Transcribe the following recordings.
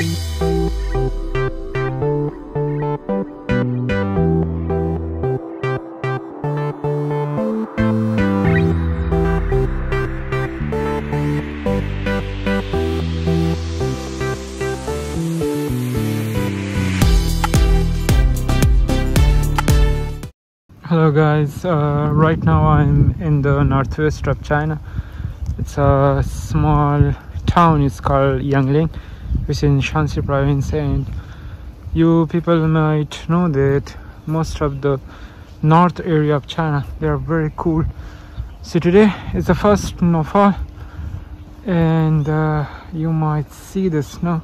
hello guys. Uh, right now i'm in the northwest of china. It's a small town. It's called yangling which is in shaanxi province and you people might know that most of the north area of china they are very cool. So today is the first snowfall and uh, you might see the snow.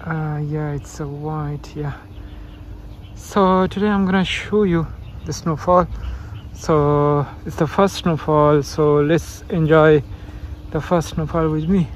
Uh, yeah it's a white yeah. So today i'm gonna show you the snowfall. So it's the first snowfall so let's enjoy the first snowfall with me